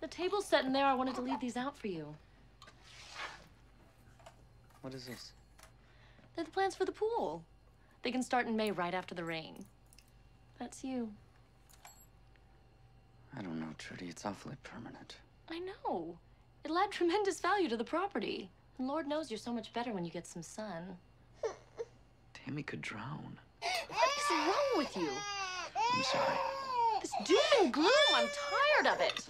The table's set in there. I wanted to leave these out for you. What is this? They're the plans for the pool. They can start in May right after the rain. That's you. I don't know, Trudy. It's awfully permanent. I know. It'll add tremendous value to the property. And Lord knows you're so much better when you get some sun. Tammy could drown. What is wrong with you? I'm sorry. This doom and gloom, I'm tired of it.